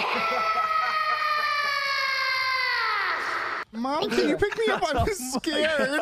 Mom, can you pick me up? I'm oh scared.